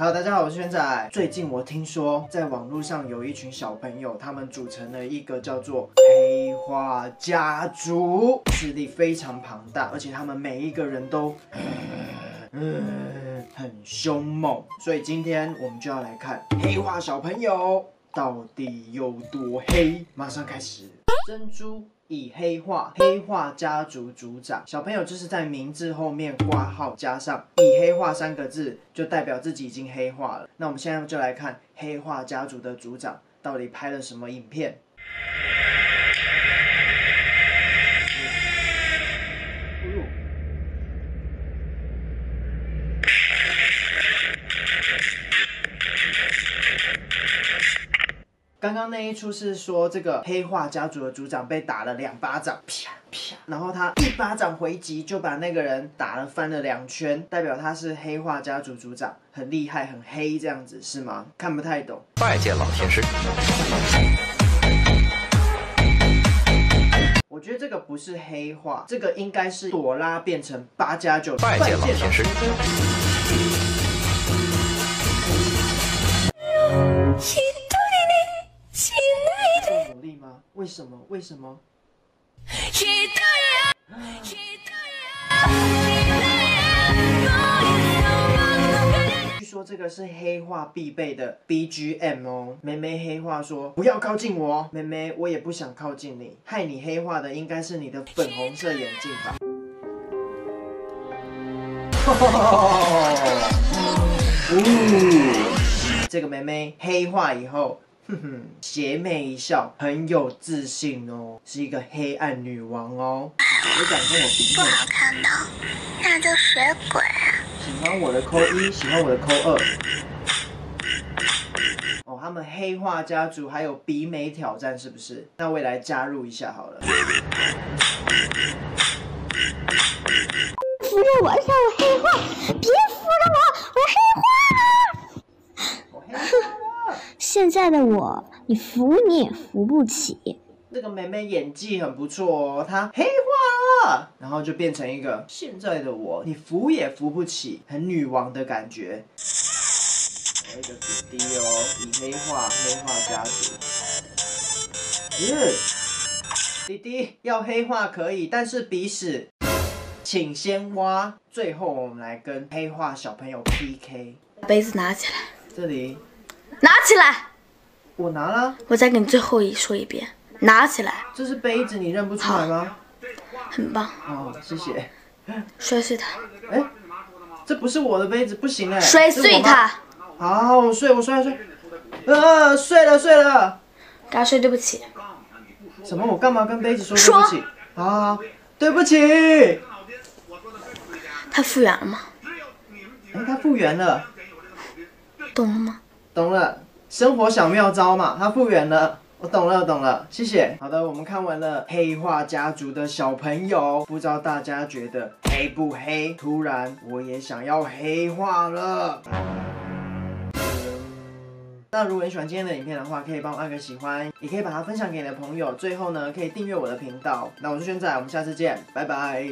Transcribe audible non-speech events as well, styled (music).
好大家好，我是轩仔。最近我听说在网络上有一群小朋友，他们组成了一个叫做黑化家族，势力非常庞大，而且他们每一个人都。(sighs) 很凶猛，所以今天我们就要来看黑化小朋友到底有多黑。马上开始，珍珠已黑化，黑化家族族长。小朋友就是在名字后面挂号加上“已黑化”三个字，就代表自己已经黑化了。那我们现在就来看黑化家族的族长到底拍了什么影片。刚刚那一出是说这个黑化家族的族长被打了两巴掌，啪啪，然后他一巴掌回击就把那个人打了翻了两圈，代表他是黑化家族族长，很厉害，很黑这样子是吗？看不太懂。拜见老天师。我觉得这个不是黑化，这个应该是朵拉变成八加九。拜见老天师。为什么？为什么？据说这个是黑化必备的 BGM 哦。妹妹黑化说：“不要靠近我，妹妹，我也不想靠近你。害你黑化的应该是你的粉红色眼镜吧？” (laughs) 这个妹妹黑化以后。哼哼，邪魅一笑，很有自信哦，是一个黑暗女王哦。有敢跟我比不好看的，那就水鬼。喜欢我的扣一，喜欢我的扣二。哦，他们黑化家族还有比美挑战是不是？那我也来加入一下好了。扶着我，让我黑化！别扶着我，我黑化了。我黑化。现在的我，你扶你也扶不起。这个妹妹演技很不错哦，她黑化了，然后就变成一个现在的我，你扶也扶不起，很女王的感觉。一个弟弟哦，以黑化，黑化家族。嗯，弟弟要黑化可以，但是鼻屎，请先挖。最后我们来跟黑化小朋友 PK。杯子拿起来。这里。拿起来，我拿了。我再给你最后一说一遍，拿起来。这是杯子，你认不出来吗？很棒。哦，谢谢。摔碎它。哎，这不是我的杯子，不行哎。摔碎它。好，我碎，我摔碎。呃，碎了，碎了。跟他说对不起。什么？我干嘛跟杯子说对不起？好好，对不起。它复原了吗？哎，它复原了。懂了吗？懂了，生活小妙招嘛，它复原了，我懂了，懂了，谢谢。好的，我们看完了黑化家族的小朋友，不知道大家觉得黑不黑？突然我也想要黑化了。那如果你喜欢今天的影片的话，可以帮我按个喜欢，也可以把它分享给你的朋友。最后呢，可以订阅我的频道。那我是轩仔，我们下次见，拜拜。